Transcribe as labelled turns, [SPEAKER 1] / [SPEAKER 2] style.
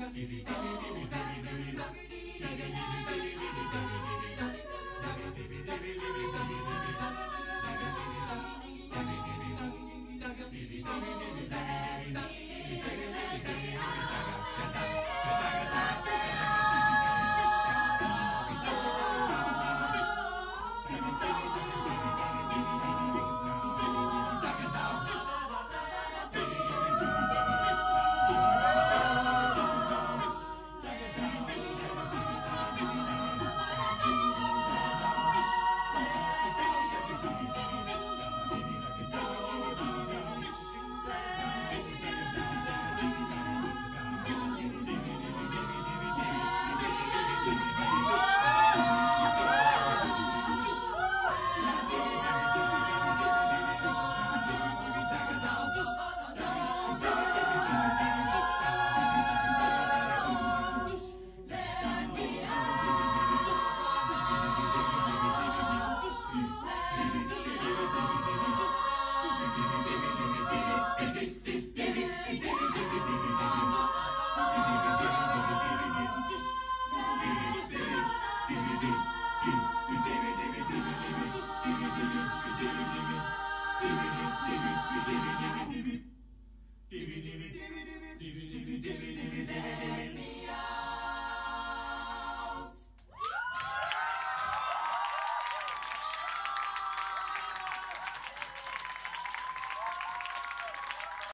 [SPEAKER 1] Oh, oh, oh.